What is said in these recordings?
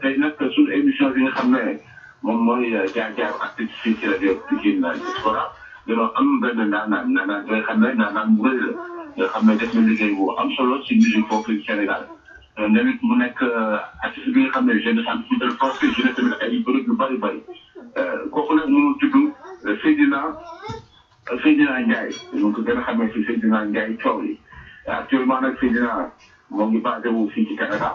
tey nag suñu émission bi nga xam ne moom mooy jaar-jaar ak picc fii ci rajo Pikine Diaspora dañoo am benn ndaanaan ndaanaan bi nga xam ne ndaanaan bu rëy la nga xam ne def na liggéey bu am solo ci musique foofu ci Sénégal nawet mu nekk artiste bi nga xam ne jeune am ci dal force jeune tamit ay bërëb yu bëri bëri kooku nag mu tudd Seydina Seydina Ndiaye ñu ko gën a xamee ci Seydina Ndiaye coow yi actuellement nag Seydina moo ngi basé wu fii ci Canada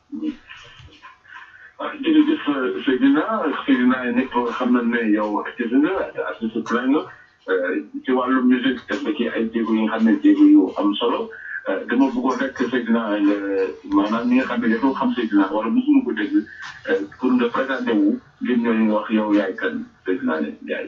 waaw jërëjëf Seydina Seydina nekk xam nañ ne yow artiste nga artiste plein nga ci wàllu musique def nga ci ay jéego yi nga xam ne jéego yu am solo dama bëggoon rek Seydina nga maanaam ñi nga xam ne yow xam Seydina wala mosuma ko dégg pour nga présenté wu ngir ñooñu wax yow yaay kan Seydina ne yaay.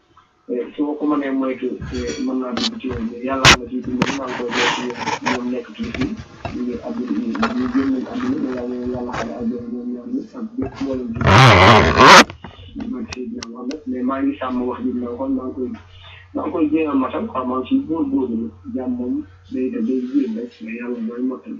eh, su ma ko mënee moytu eh, mën naa dugg ci yoon bi yàlla na ci dimbali maa ngi koy def ci ñoom nekk ci fii ñu ngi àdduna ñu ñu génn nañ àdduna mais yàlla na yàlla xale àdduna ñoom ñaar ñëpp ak bépp mboolem bi man Seydina Mohamed mais maa ngi sàmm wax ji ma waxoon maa ngi koy maa ngi koy jéem a matal quoi maa ngi ciy góorgóorlu jàmm moom day def day jéem rek mais yàlla mooy mottali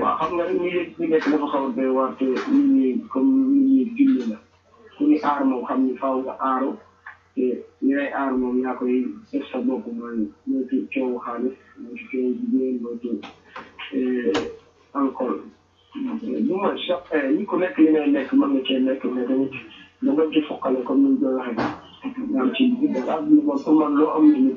waaw xam nga rek ñu yëg ñu nekk dafa xaw a doy waar te nit ñi comme nit ñi julli la ku ñu aar moom xam ni faaw nga aaru te ñi lay aar moom yaa koy def sa bopp mooy moytu coowu xaalis moytu coowu jigéen moytu alcool bu ma chaque ñi ko nekk li ngay nekk mën nga cee nekk mais tamit da nga ci foqale comme ni ñu koy waxee nga am ci dara lu bon pour man loo am nit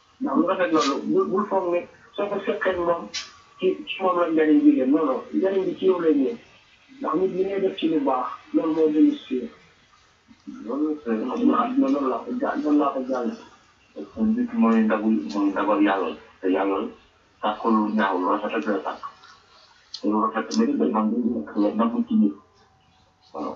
ndax lu rafet loolu bul bul foog ne soo ko seqee moom ci ci moom la njëriñ bi gën non non njëriñ bi ci yow lay ñëw ndax nit ñi ngay def ci lu baax loolu moo gën si yow loolu àdduna àdduna loolu laa ko jàng loolu laa ko jàng kon nit mooy ndagu mooy ndagal yàlla te yàlla sàkkul lu ñaaw lu rafet rek la sàkk te lu rafet tamit day nangu nekk la nangu ci nit waaw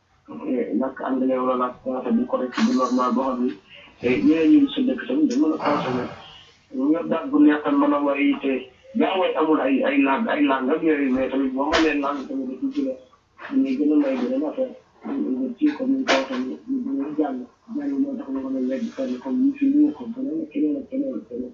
ñàkk ànd ne wala laaj commencé bu correct bu normal boo xam ni te ñeneen ñi sa dëkk tamit dañ mën a consommer nga daal bu neex tam mën a way te gaa way amul ay ay laaj ay laaj nga yooyu mais tamit boo mënee laaj tamit da ciy jëlee dañuy gën a may gën a rafet ci comme ni ko waxee ñu gën a jàng jàng moo tax ñu mën a lekk fenn comme ñu fi ñu ko keneen keneen keneen keneen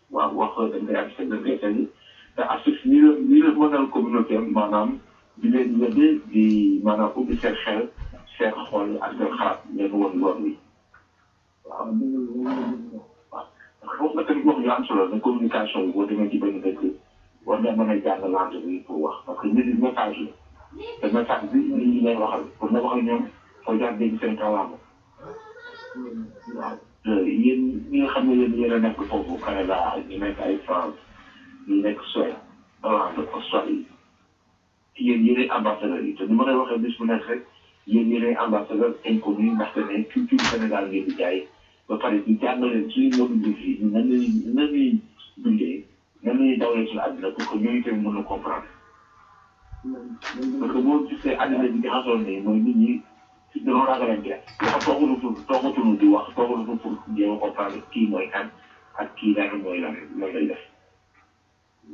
waaw wax dañ koy accepté dañ koy sañ te associé nii la nii la mënal communauté am maanaam di leen yëngu di maanaam ubbi seen xel seen xol ak seen xalaat ngeen woon yoon wi waaw. waaw foofu nga tamit wax yu am solo la communication bi boo demee ci benn dëkk war nga mën a jàng langue bi pour wax parce que nit ñi message la te message bi nit ñi lay waxal pour nga wax ak ñoom foo jaar dégg seen kàllaama yéen ñi nga xam ne yéen yéen a nekk foofu Canada ñu nekk ay France ñu nekk Suède Hollande Australie yéen yéenay ambassadeur yi te ni ma koy waxee bis bu nekk rek yéen yéenay ambassadeur inconnu ndaxte ne culture Sénégal ngeen di jaay ba pare di jàngaleen suñu mode de vie nan lañuy nan lañuy dundee nan la ñuy dawlee suñu àddina pour que ñooñu tamit mën a comprendre parce que boo gisee àddina bi nga xasoon ne mooy nit ñi si dañoo ragalante dafa toogatu pour toogatu di wax toogatu pour jéem a comprendre kii mooy kan ak kii daal mooy lan mooy lay def.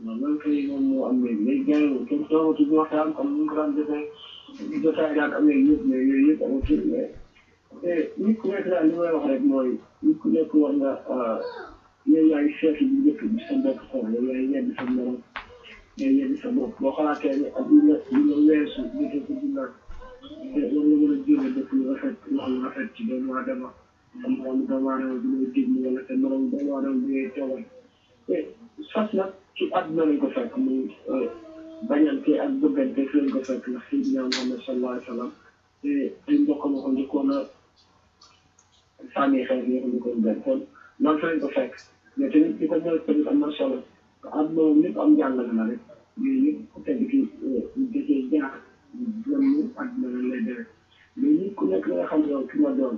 waaw loolu kay moom moo am léegi léegi gars yi kenn toogatu di waxtaan comme ni ñu ko daan defee jotaay daan amee yëpp mais yooyu yëpp amatul mais. te nit ku nekk daal li may wax rek mooy nit ku nekk war nga yow yaay seetu bu njëkk bi sa bopp xool yow yaay yedd sa morom yaay yedd sa bopp boo xalaatee ne ak li nga li nga weesu jotee ko dina te war nga mën a jéem a def lu rafet wax lu rafet ci doomu aadama sa morom doomu aadama bi ngay déglu wala sa morom doomu aadama bi ngay toogal te fas nag ci àdduna lañ ko fekk muy bañante ak bëggante fi lañ ko fekk ndax Seydina Muhammad sallallahu alayhi wa sallam te ay mbokk ma ko njëkkoon a sànni xeer bi ko njëkkoon benn kon loolu fa lañ ko fekk mais tamit di ko ñëw tamit am na solo am na lépp am jàngale la rek mais nit ku tedd ki dëkkee jaar ñoom ñu àdduna lañ lay dere mais nit ku nekk la nga xam yow ki ma doon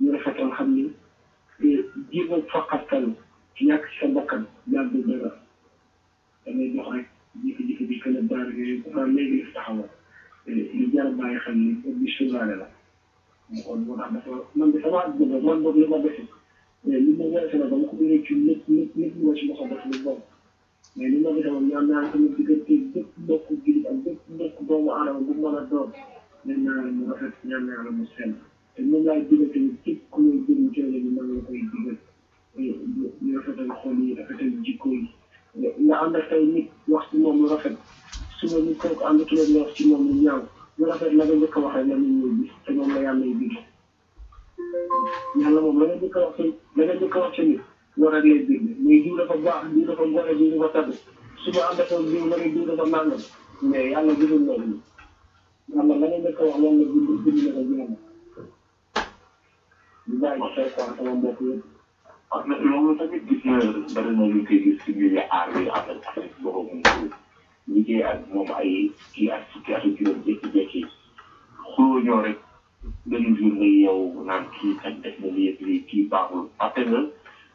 ñu rafetal xam ni jéem a faqatal ñàkk sa bakkan daal du dara damay dox rek jékki-jékki bi kële baar yooyu dafa léegi la taxawal lu jar a bàyyi xel ni boobu suuraale la mu kon moo tax dafa man de sama at boobu man boobu li ma defi mais li ma weesu la dama ko bëggee ci lépp lépp lépp lu ma ci mos a def lu bon mais li ma gën a wax ñaan naa sama diggante bépp mbokku jullit ak bépp mbokku doomu aadama bu mën a doon ñaan naa la mu rafet ñaan naa la mu sell te moom laay digal tamit képp ku lay jëriñ ci rajo bi maa ngi la koy digal ñu rafetal xol yi rafetal jikko yi nga ànd ak tey nit wax ci moom lu rafet suba ñu kooku ànd tuloon nga wax ci moom lu ñaaw lu rafet la nga njëkk a wax rek la nit ñuy gis te moom la yàlla lay gis yàlla moom la nga njëkk a wax ci la nga njëkk a wax ci nit war a leen dégg muy diw dafa baax diw dafa gore diw dafa tabe su ma am dafa diw nga ne diw dafa nangam mais yàlla gisul loolu yàlla la nga njëkk a wax loolu la bind bind na ko jeex na ñu bàyyi ko xel quoi sama mbokk yëpp parce que loolu tamit gis na bari na lu koy gis ci milieu art bi en fait ak borom nguur liggéey ak moom ay kii ak fukki at ak juróom jékki-jékki xuloo ñoo rek benn jour nga yow naan kii kat def na lii lii kii baaxul atte nga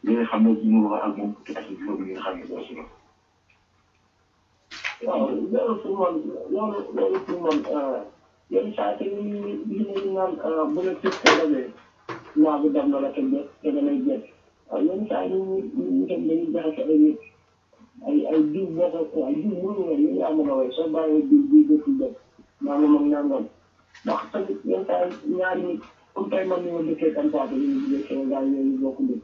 li nga xam ne bi mu wax ak moom fukki at ak juróom yi nga xam ne boobu la waaw loolu pour man loolu loolu pour man yenn saa yi li li li ñu naan bu la tëj sa demee naa bi dem na la te jot te da lay jot waaw yenn saa yi ñu ñu ñu dem dañuy jaxase ay nit ay ay diw boo ko waaw diw mënu la ñu laa mën a way soo bàyyee diw diw dootul dem naa nga mag naa ngoon ndax tamit yenn saa yi ñaari nit comme tey man ni ma dëkkee kan saa yi ñu jógee Sénégal ñooñu bokk dëkk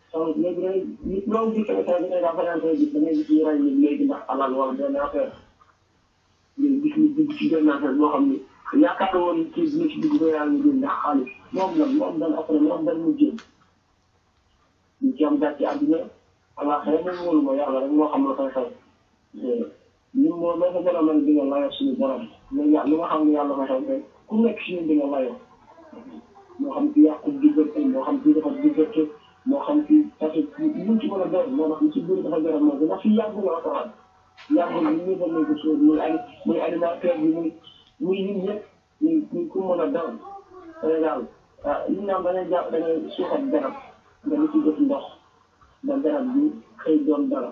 léegi day nit ñoo ngi gisee tey jii dafa daan koy gis da ngay gis ñu rey nit léegi ndax alal wala benn affaire léegi gis ñu dugg ci benn affaire boo xam ne yaakaar woon ci dina ci dugg ba yaa ngi jël ndax xaalis moom la moom dañ après moom dañ mu jël ñu ci am gàcce àddina alaxira moom wóolu ma yàlla rek moo xam la koy xew ñun moo boo ko gën a mën di nga layoo suñu borom mais yàlla li nga xam ne yàlla ma xew tey ku nekk si ñun di nga layoo moo xam ci yàqu diggante moo xam ci dafa diggante moo xam ci parce que lu ci mën a doon moo tax lu ci bëri dafa jar a mën ndax fi yàgg la ko xam yàgg bi ñu ba nekk suuf muy ani muy animateur bi muy muy ñun ñëpp ñu ñu ku mën a doon Sénégal ah li ñu naan da ngay jàpp da ngay suuxat garab nga di ci jot ndox ba garab bi xëy doon dara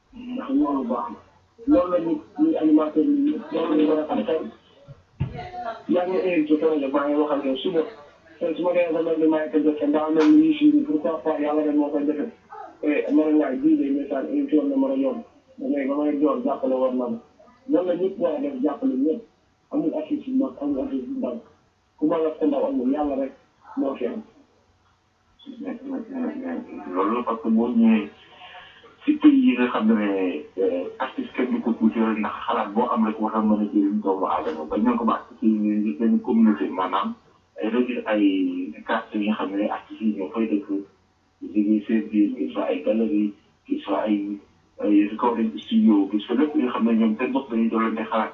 ndax loolu baax na loolu la nit ñi animateur yi loolu ñu war a am tey yaa ngi invité sama jot maa ngi wax ak yow suba te su ma demee ba mel ni maa ngi ko jot daa mel ni ñu suivi pourquoi pas yàlla rek moo koy defee te mën naa ji de message invité woon na ma la yoon da ngay ba may door jàppale war na ma loolu la ñëpp war a def jàppale ñëpp amul affiche bu mag amul affiche bu ndaw ku ma la ko ndaw amul yàlla rek moo fi am mais mais mais mais loolu la parce que boo ñëwee si pays yi nga xam ne artiste kenn du ko tuutal ndax xalaat boo am rek war na mën a jëriñ doomu aadama ba ñoo ko baax ci ñu benn communauté maanaam ay rëdd ay carte yi nga xam ne artistes yi ñoo fay dëkk liggéey seen biir qu'il soit ay galerie qu'il soit ay ay recording studio qu'il soit lépp li nga xam ne ñoom seen bopp dañuy doon leen di xalaat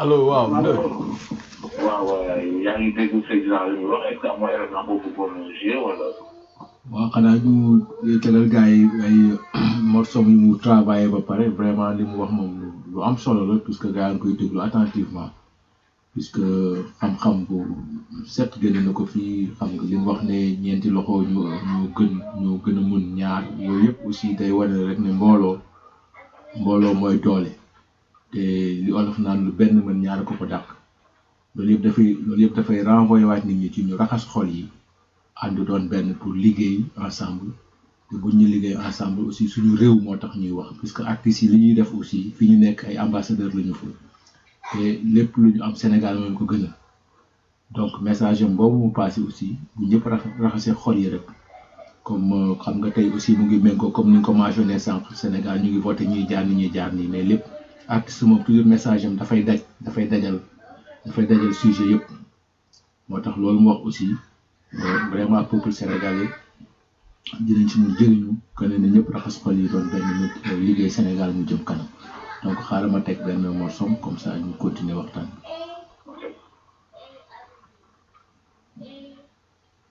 allo waaw Ndoye. waaw yaa ngi dégg Seydina li muy wax est-ce que amoo élément boobu bëggoon na jouer wala. waaw xanaa ñu tegal gars yi ay morceaux yu mu travaillé ba pare vraiment li mu wax moom lu am solo la puisque gars yi koy déglu attentivement. puisque xam-xam bu set génne na ko fii xam nga li mu wax ne ñeenti loxo ñu ñoo gën ñoo gën a mun ñaar yooyu yëpp aussi day wane rek ne mbooloo mbooloo mooy doole te li olof naan lu benn mën ñaar ko ko dàq loolu yëpp dafay loolu yëpp dafay renvoyer waat nit ñi ci ñu raxas xol yi ànd doon benn pour liggéey ensemble te bu ñu liggéey ensemble aussi suñu réew moo tax ñuy wax puisque artistes yi li ñuy def aussi fi ñu nekk ay ambassadeurs la ñu fa te lépp lu ñu am Sénégal moo leen ko gën a donc message am boobu mu passé aussi bu ñëpp rax raxasee xol yi rek comme euh, xam nga tey aussi mu ngi méngoo comme ni nga ko mentionné sànq Sénégal ñu ngi voté ñuy jaar ni ñuy jaar nii mais lépp artiste moom toujours message am dafay daj dafay dajal dafay dajal sujet yëpp. moo tax loolu mu wax aussi euh, vraiment peuple sénégalais dinañ ci mun jëriñu que ne na ñëpp raxas xol yi doon benn nit euh, liggéey Sénégal mu jëm kanam donc xaaral ma teg benn morceau comme ça ñu continuer waxtaan bi.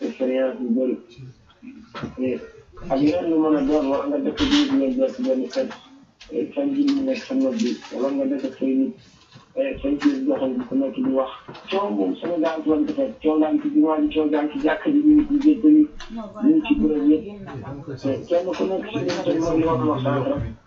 expérience yu bëri ak yoon lu mën a doon war nga def biir nga jot benn fen fen ji mu nekk sa nopp bi war nga def say nit fen ji doxal bi ku nekk di wax coow moom sama gaa ci wan ko fekk coow gaa ci jumaa ji coow gaa ci jàkk ji ñu ngi jëkkëri ñu ngi ci kuréel yëpp kenn ku nekk si ñun tamit moo di wax wax sànq rek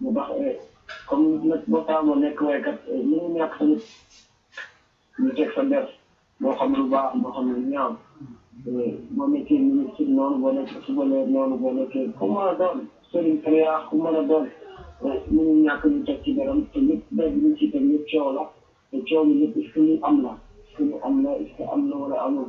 bu baax comme nag boo taamoo nekk waykat ñu ngi ñàkk tamit ñu teg sa der moo xam lu baax moo xam lu ñaaw boo nekkee ministre noonu boo nekkee footballeur noonu boo nekkee ku mën a doon sëriñ prière ku mën a doon ñu ngi ñàkk ñu teg ci deram te lépp der bi ñu ci teg lépp coow la te coow bi lépp est-ce que lu am la est-ce que lu am la est-ce que am na wala amul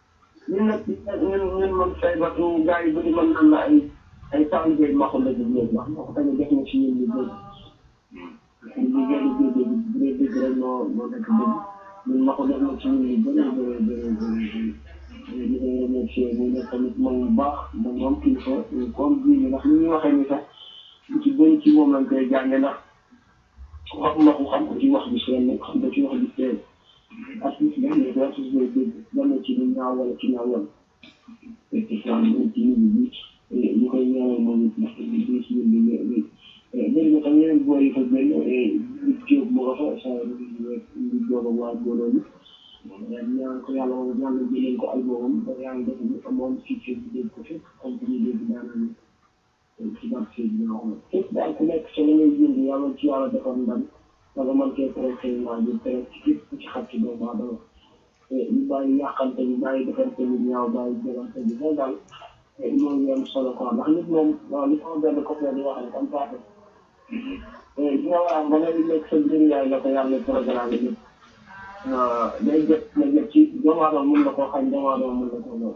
ñun nag ñun ñun man say ba ñu gars yi bëri mën naan la ay ay taalibe maxu la jub leen wax moo ko tamit def na ci yéen ñu bëri ñu gën a dégg bu dee dégg rek moo moo nekk dëgg ñun maxu def na ci ñun ñu bëri bëri bëri bëri bëri ñu koy remercier mu nekk tamit moom bu baax moom moom kilifa comme bii ndax ni ñuy waxee ni sax ci bëri ci moom lañ koy jànge ndax wax nga ko xam ko ci wax ju sell xam ko ci wax ju teey ak nit ñi ne doo ci lay dégg dama ci lu ñaaw wala ci ñaaw wala te ci saa mu ci ñu ñu ñu koy ñaanal moom it ndax ñu ñu ci ñu ñu ñu léegi nag am yeneen boor yi fa benn nit jóob moo fa sa nit jóob ak waa góoroo yi ñaan ko yàlla moom yàlla jëleen ko albumam ba yàlla def mu amoon ci ci dégg ko fekk comme que ñu dégg daanaka ci barke Seydina Muhammad képp daal ku nekk ca la ngay yëngu yàlla ci yàlla defal ndam da nga mën cee tere seen waa ji tere ci képp ku ci xaj ci doomu aadama te ñu bàyyi yàqante bi bàyyi defante bi ñaaw bàyyi jëlante bi loolu daal moo ngi am solo quoi ndax nit moom waaw li sama benn copain di wax rek am paate li nga wax ba nga di nekk sa biir yaay la ko yàlla programme bi day jot na jot ci doomu aadama mën na koo xañ doomu aadama mën na koo lool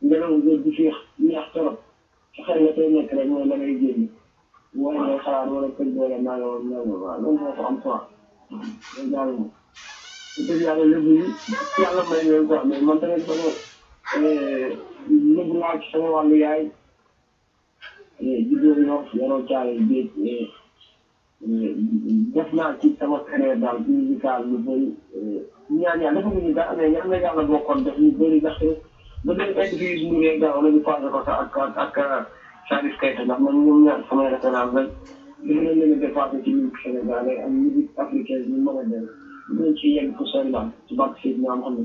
ngelaw géej gi féex neex torop su xel la tey nekk rek mooy la ngay génn wala ngay xalaat wala tëj wala naa la wala naa la waaw loolu moo ko am quoi loolu daal moom dëgg yàlla lépp yi yàlla may leen quoi mais man tamit sama lépp laa ci sama wàllu yaay juddoo ñoo yaroo caare géej def naa ci sama carrière daal ci musical lu bëri ñaan yàlla dafa ñu daal mais ñaan na yàlla bokkoon def ñu bëri ndax ba doon interview mu ne daaw la ñu passé ko sax ak ak ak Salif Keita ndax man ñoom ñaar samay référence lañ def nañ leen a dépassé ci musique sénégalais ak musique africaine ñu mën a dem dinañ ci yegg fu sori daal ci bàq si ñaam xam ne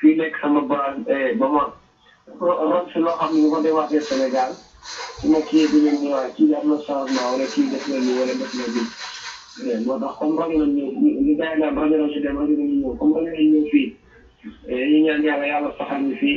fii nekk sama bras eh, ba ma ron si loo xam ne bu ma demaatee Sénégal su ma kii bi leen ñëwaat kii am na changement wala kii def na nii wala def na nii eh, moo tax comme rajo nañ ñëw li gars yi naan rajo nañ si dem rajo nañ ñëw comme rajo nañ ñëw fii eh, ñu ñaan yàlla yàlla saxal ñu fii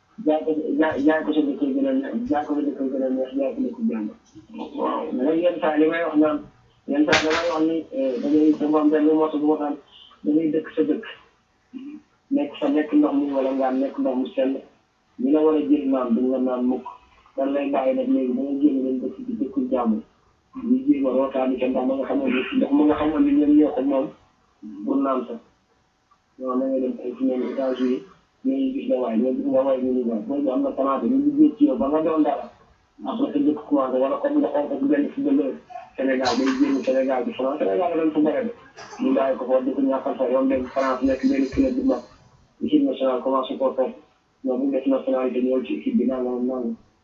jaay ko jaay jaay ko sa dëkk gën a neex jaay ko sa dëkk gën a neex jaay ko dëkk jàmm waaw nag yenn saa li may wax naan yenn saa damay wax ni eh, da ngay dafa am benn morceau bu ma naan da ngay dëkk sa dëkk nekk fa nekk ndox mu wala ngaan nekk ndox mu sell ñu la war a jël naan duñ la naan mukk dan lay bàyyi nag léegi da nga génn leen dëkk ci dëkku jàmm ñu jéem a rootaani ca ndox ma nga xamoon ni ndox ma nga xamoon ni ñoom ñoo ko moom bu naan sa non na nga dem ay ci mel États-Unis ñooñu gis nga waaye ñoom gis nga waaye ñu ngi wax boobu am na commencé ñu liggéey ci yow ba nga doon dara après sa dëkk commencé wala comme nga xool ko ci benn footballeur Sénégal day génn Sénégal bi France Sénégal la doon footballeur ñu bàyyi ko foofu di ko ñàkkal sax yoon dem France nekk benn club bu mag équipe nationale commencé koo topp ñoom mu def nationalité ñëw ci équipe bi naan naan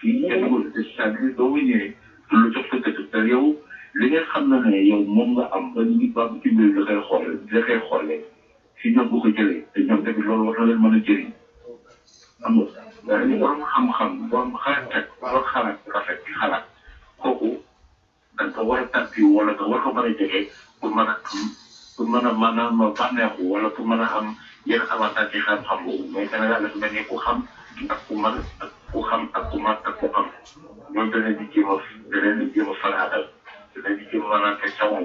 fii nga dugal te c'est-à-dire doo nga ñëwee lu jox ko dëgg te yow li nga xam ne ne yow moom nga am ba ñu ba ci mbir da koy xoole da koy xoole si ñoom bu ko jëlee te ñoom tamit loolu war na leen mën a jëriñ xam nga waaye borom xam-xam borom xalaat borom xalaat rafet xalaat kooku da nga ko war a tàppi wala nga war ko mën a jege pour mën a am pour mën a maanaam bànneexu wala pour mën a xam yenn avantage yi xam-xam boobu mais Sénégal dafa mel ni ku xam ak ku mën ak ku xam ak ku mën ak ku am ñoom da leen di jéem a da leen di jéem a faraatal da leen di jéem a maanaam te sawal